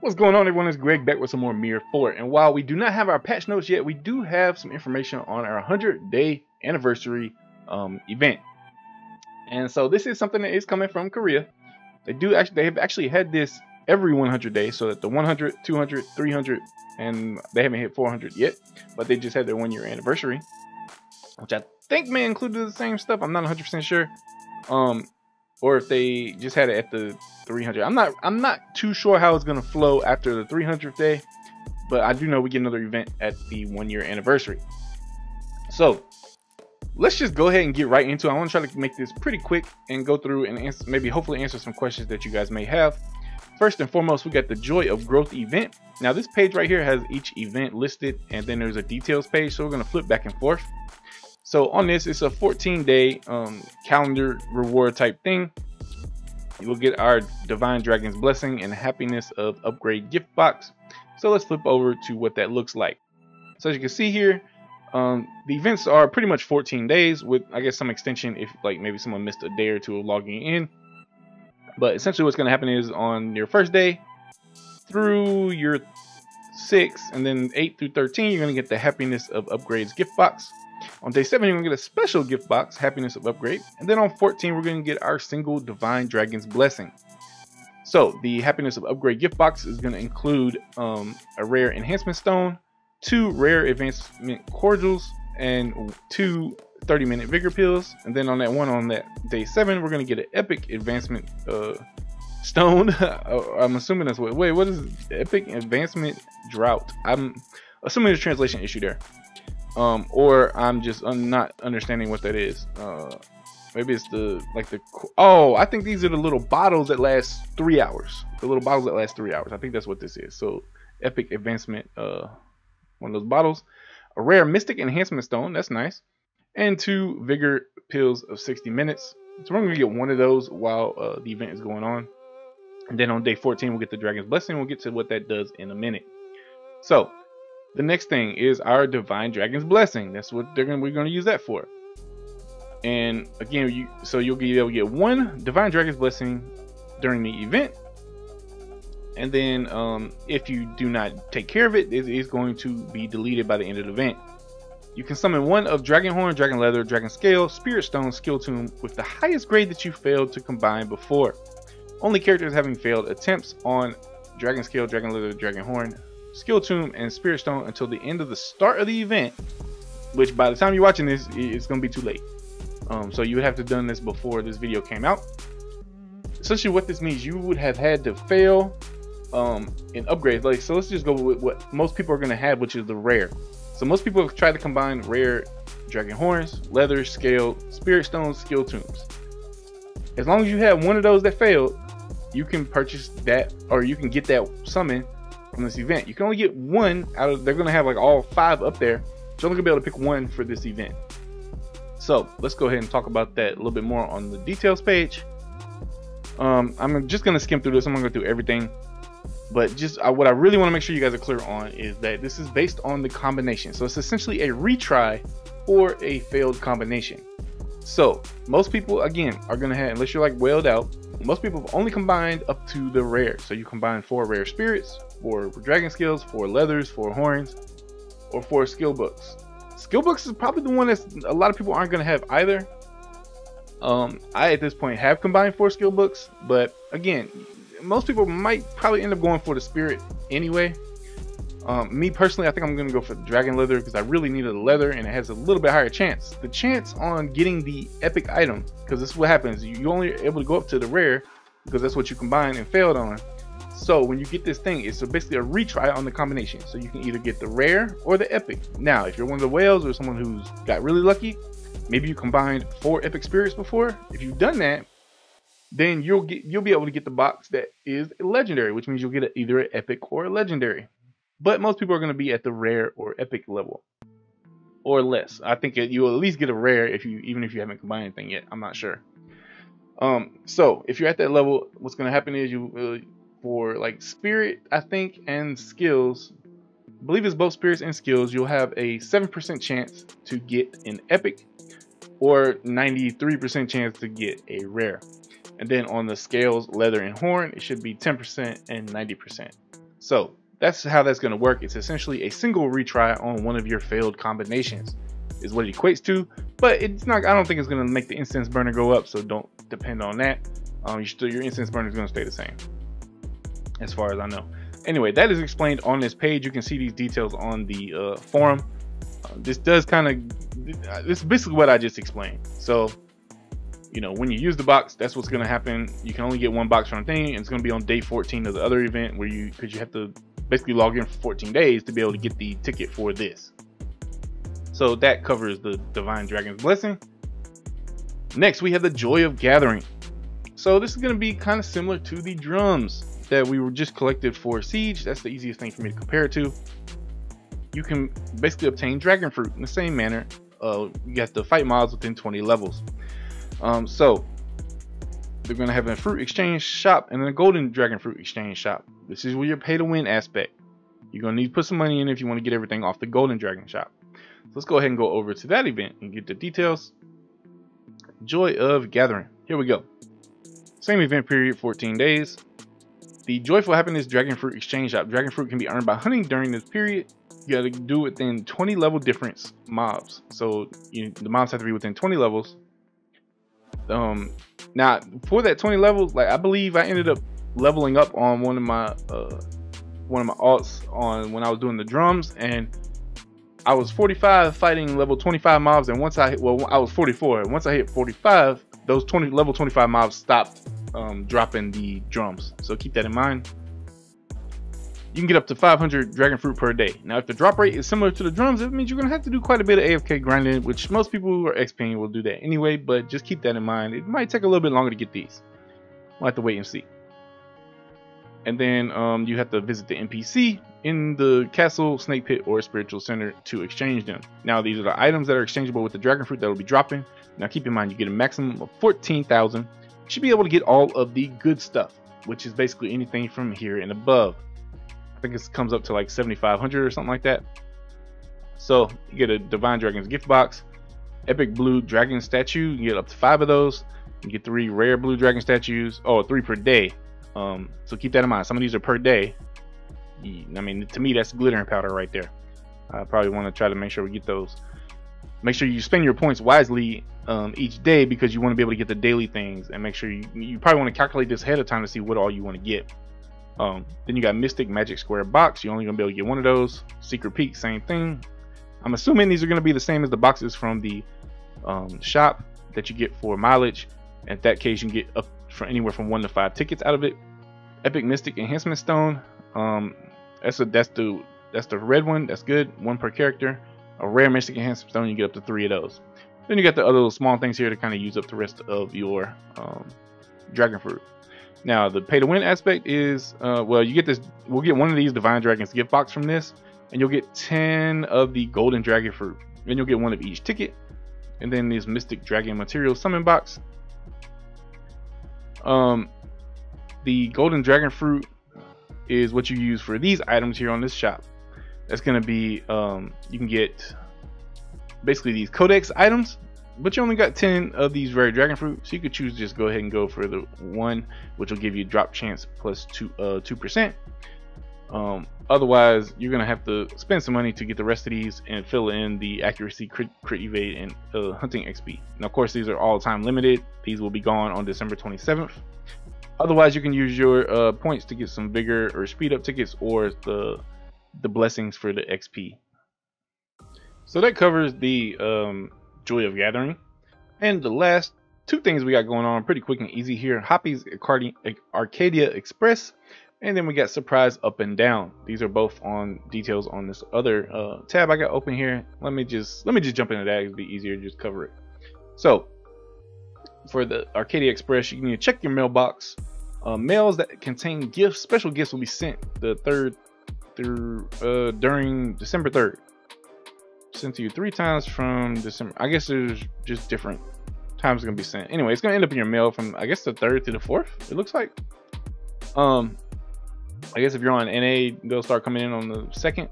What's going on everyone, it's Greg back with some more MIR4 and while we do not have our patch notes yet, we do have some information on our 100 day anniversary um, event. And so this is something that is coming from Korea. They do actually, they have actually had this every 100 days, so that the 100, 200, 300, and they haven't hit 400 yet, but they just had their one year anniversary, which I think may include the same stuff. I'm not 100% sure. Um, or if they just had it at the 300. I'm not I'm not too sure how it's gonna flow after the 300th day, but I do know we get another event at the one year anniversary. So let's just go ahead and get right into it. I want to try to make this pretty quick and go through and answer, maybe hopefully answer some questions that you guys may have. First and foremost, we got the Joy of Growth event. Now this page right here has each event listed and then there's a details page. So we're gonna flip back and forth. So on this, it's a 14 day um, calendar reward type thing. You will get our Divine Dragon's Blessing and Happiness of Upgrade gift box. So let's flip over to what that looks like. So as you can see here, um, the events are pretty much 14 days with, I guess, some extension if like maybe someone missed a day or two of logging in. But essentially what's going to happen is on your first day through your 6 and then 8 through 13, you're going to get the Happiness of Upgrades gift box. On day 7, you're going to get a special gift box, Happiness of Upgrade. And then on 14, we're going to get our single Divine Dragon's Blessing. So, the Happiness of Upgrade gift box is going to include um, a rare enhancement stone, two rare advancement cordials, and two 30 minute vigor pills. And then on that one on that day 7, we're going to get an epic advancement uh, stone. I'm assuming that's what. Wait, what is epic advancement drought? I'm assuming there's a translation issue there um, or I'm just I'm not understanding what that is. Uh, maybe it's the like the oh I think these are the little bottles that last three hours. The little bottles that last three hours. I think that's what this is. So epic advancement, uh, one of those bottles, a rare mystic enhancement stone. That's nice, and two vigor pills of 60 minutes. So we're gonna get one of those while uh, the event is going on. And then on day 14, we'll get the Dragon's Blessing. We'll get to what that does in a minute. So the next thing is our Divine Dragon's Blessing. That's what they're gonna we're gonna use that for. And again, you so you'll be able to get one Divine Dragon's Blessing during the event. And then um, if you do not take care of it, it is going to be deleted by the end of the event. You can summon one of Dragon Horn, Dragon Leather, Dragon Scale, Spirit Stone, Skill Tomb with the highest grade that you failed to combine before. Only characters having failed attempts on Dragon Scale, Dragon Leather, Dragon Horn Skill Tomb, and Spirit Stone until the end of the start of the event, which by the time you're watching this, it's going to be too late. Um, so you would have to done this before this video came out. Essentially what this means, you would have had to fail um, in upgrades. Like, so let's just go with what most people are going to have, which is the rare. So most people have tried to combine rare dragon horns, leather, scale, spirit stones, skill tombs. As long as you have one of those that failed, you can purchase that or you can get that summon from this event. You can only get one out of, they're going to have like all five up there. So only going to be able to pick one for this event. So let's go ahead and talk about that a little bit more on the details page. Um, I'm just going to skim through this. I'm going to go through everything. But just what I really want to make sure you guys are clear on is that this is based on the combination. So it's essentially a retry or a failed combination. So most people, again, are going to have, unless you're like whaled out, most people have only combined up to the rare. So you combine four rare spirits, four dragon skills, four leathers, four horns, or four skill books. Skill books is probably the one that a lot of people aren't going to have either. Um, I at this point have combined four skill books, but again, most people might probably end up going for the spirit anyway. Um, me personally, I think I'm going to go for the dragon leather because I really needed the leather and it has a little bit higher chance. The chance on getting the epic item, because this is what happens, you only able to go up to the rare because that's what you combined and failed on. So when you get this thing, it's basically a retry on the combination. So you can either get the rare or the epic. Now, if you're one of the whales or someone who's got really lucky, maybe you combined four epic spirits before. If you've done that, then you'll get you'll be able to get the box that is legendary, which means you'll get a, either an epic or a legendary. But most people are going to be at the rare or epic level or less. I think you'll at least get a rare if you even if you haven't combined anything yet. I'm not sure. Um, so if you're at that level, what's going to happen is you uh, for like spirit, I think, and skills. I believe it's both spirits and skills. You'll have a 7% chance to get an epic or 93% chance to get a rare. And then on the scales, leather and horn, it should be 10% and 90%. So that's how that's going to work. It's essentially a single retry on one of your failed combinations is what it equates to. But it's not. I don't think it's going to make the instance burner go up. So don't depend on that. Um, you still your instance burner is going to stay the same, as far as I know. Anyway, that is explained on this page. You can see these details on the uh, forum. Uh, this does kind of. This is basically what I just explained. So you know, when you use the box, that's what's going to happen. You can only get one box from a thing, and it's going to be on day 14 of the other event where you, because you have to basically log in for 14 days to be able to get the ticket for this. So that covers the Divine Dragon's Blessing. Next, we have the Joy of Gathering. So this is going to be kind of similar to the drums that we were just collected for Siege. That's the easiest thing for me to compare it to. You can basically obtain Dragon Fruit in the same manner. Uh, you have to fight mobs within 20 levels. Um, so they're going to have a fruit exchange shop and a golden dragon fruit exchange shop. This is where your pay to win aspect. You're going to need to put some money in if you want to get everything off the golden dragon shop. So let's go ahead and go over to that event and get the details. Joy of Gathering. Here we go. Same event period, 14 days. The Joyful Happiness Dragon Fruit Exchange Shop. Dragon Fruit can be earned by hunting during this period. You gotta do within 20 level difference mobs. So you, the mobs have to be within 20 levels um now for that 20 levels like i believe i ended up leveling up on one of my uh one of my alts on when i was doing the drums and i was 45 fighting level 25 mobs and once i hit well i was 44 and once i hit 45 those 20 level 25 mobs stopped um, dropping the drums. So keep that in mind you can get up to 500 dragon fruit per day. Now, if the drop rate is similar to the drums, it means you're going to have to do quite a bit of AFK grinding, which most people who are XPing will do that anyway, but just keep that in mind. It might take a little bit longer to get these. We'll have to wait and see. And then um, you have to visit the NPC in the castle, snake pit, or spiritual center to exchange them. Now, these are the items that are exchangeable with the dragon fruit that will be dropping. Now, keep in mind, you get a maximum of 14,000. You should be able to get all of the good stuff, which is basically anything from here and above. I think it comes up to like 7,500 or something like that. So you get a Divine Dragon's gift box, epic blue dragon statue. You get up to five of those. You get three rare blue dragon statues. Oh, three per day. Um, so keep that in mind. Some of these are per day. I mean, to me, that's glittering powder right there. I probably want to try to make sure we get those. Make sure you spend your points wisely um, each day because you want to be able to get the daily things and make sure you, you probably want to calculate this ahead of time to see what all you want to get. Um, then you got Mystic Magic Square Box. You're only gonna be able to get one of those. Secret Peak, same thing. I'm assuming these are gonna be the same as the boxes from the um, shop that you get for mileage. In that case, you can get up for anywhere from one to five tickets out of it. Epic Mystic Enhancement Stone. Um, that's a that's the that's the red one. That's good. One per character. A rare Mystic Enhancement Stone. You get up to three of those. Then you got the other little small things here to kind of use up the rest of your um, Dragon Fruit. Now, the pay to win aspect is, uh, well, you get this, we'll get one of these Divine Dragons gift box from this, and you'll get 10 of the Golden Dragon Fruit. Then you'll get one of each ticket, and then this Mystic Dragon Material Summon box. Um, the Golden Dragon Fruit is what you use for these items here on this shop. That's going to be, um, you can get basically these Codex items but you only got 10 of these rare dragon fruit so you could choose just go ahead and go for the one which will give you drop chance plus two uh two percent. Um otherwise you're gonna have to spend some money to get the rest of these and fill in the accuracy crit, crit evade and uh, hunting xp now of course these are all time limited. These will be gone on december 27th otherwise you can use your uh, points to get some bigger or speed up tickets or the the blessings for the xp so that covers the um Joy of Gathering. And the last two things we got going on pretty quick and easy here. Hoppy's Arcadia Express. And then we got Surprise Up and Down. These are both on details on this other uh, tab I got open here. Let me just let me just jump into that. It'd be easier to just cover it. So for the Arcadia Express, you need to check your mailbox. Uh, mails that contain gifts, special gifts will be sent the third through uh, during December 3rd sent to you three times from December. I guess there's just different times gonna be sent. Anyway, it's gonna end up in your mail from I guess the third to the fourth. It looks like. Um, I guess if you're on NA, they'll start coming in on the second.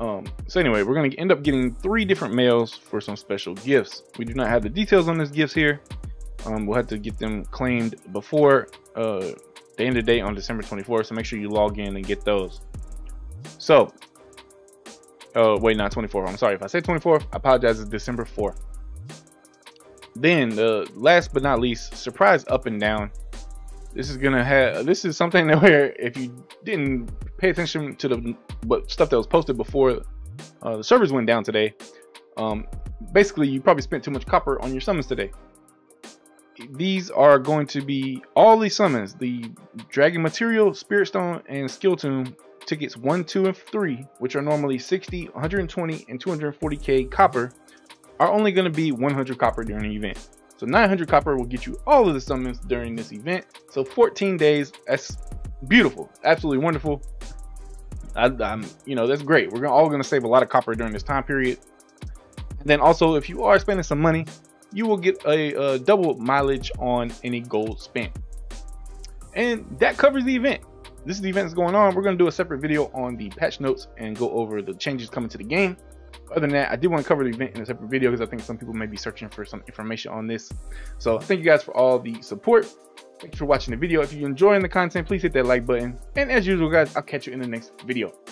Um, so anyway, we're gonna end up getting three different mails for some special gifts. We do not have the details on these gifts here. Um, we'll have to get them claimed before uh, the end of the day on December 24th. So make sure you log in and get those. So, oh wait, not 24th. I'm sorry if I say 24th. I apologize. It's December 4th. Then, the last but not least, surprise up and down. This is gonna have. This is something that where if you didn't pay attention to the what stuff that was posted before uh, the servers went down today, um, basically you probably spent too much copper on your summons today. These are going to be all these summons: the Dragon Material, Spirit Stone, and Skill Tome tickets 1, 2, and 3, which are normally 60, 120, and 240k copper, are only going to be 100 copper during the event. So 900 copper will get you all of the summons during this event. So 14 days, that's beautiful, absolutely wonderful. I, am you know, that's great. We're all going to save a lot of copper during this time period. And then also, if you are spending some money, you will get a, a double mileage on any gold spent. And that covers the event. This is the event that's going on. We're going to do a separate video on the patch notes and go over the changes coming to the game. Other than that, I did want to cover the event in a separate video because I think some people may be searching for some information on this. So thank you guys for all the support. Thank you for watching the video. If you're enjoying the content, please hit that like button. And as usual, guys, I'll catch you in the next video.